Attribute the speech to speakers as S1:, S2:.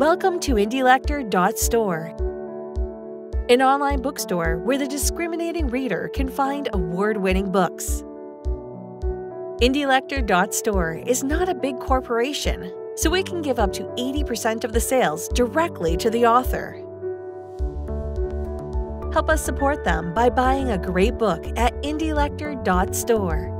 S1: Welcome to IndieLector.store, an online bookstore where the discriminating reader can find award winning books. IndieLector.store is not a big corporation, so we can give up to 80% of the sales directly to the author. Help us support them by buying a great book at IndieLector.store.